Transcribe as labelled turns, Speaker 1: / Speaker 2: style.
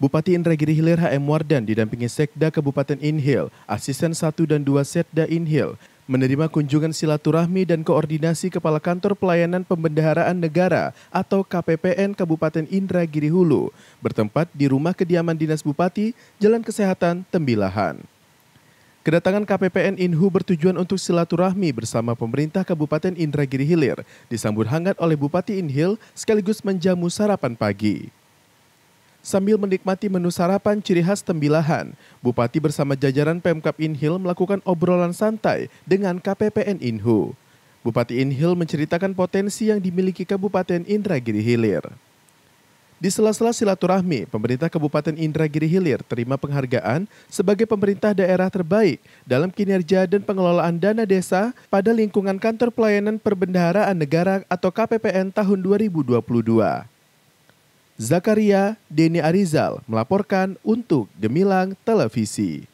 Speaker 1: Bupati Indragiri Hilir HM Wardan didampingi Sekda Kabupaten Inhil, Asisten 1 dan 2 Setda Inhil, menerima kunjungan silaturahmi dan koordinasi Kepala Kantor Pelayanan Pembendaharaan Negara atau KPPN Kabupaten Indragiri Hulu, bertempat di rumah kediaman Dinas Bupati, Jalan Kesehatan, Tembilahan. Kedatangan KPPN Inhu bertujuan untuk silaturahmi bersama pemerintah Kabupaten Indragiri Hilir, disambut hangat oleh Bupati Inhil sekaligus menjamu sarapan pagi. Sambil menikmati menu sarapan ciri khas Tembilahan, Bupati bersama jajaran Pemkap Inhil melakukan obrolan santai dengan KPPN Inhu. Bupati Inhil menceritakan potensi yang dimiliki Kabupaten Indragiri Hilir. Di sela-sela silaturahmi, pemerintah Kabupaten Indragiri Hilir terima penghargaan sebagai pemerintah daerah terbaik dalam kinerja dan pengelolaan dana desa pada lingkungan Kantor Pelayanan Perbendaharaan Negara atau KPPN tahun 2022. Zakaria Deni Arizal melaporkan untuk Gemilang Televisi.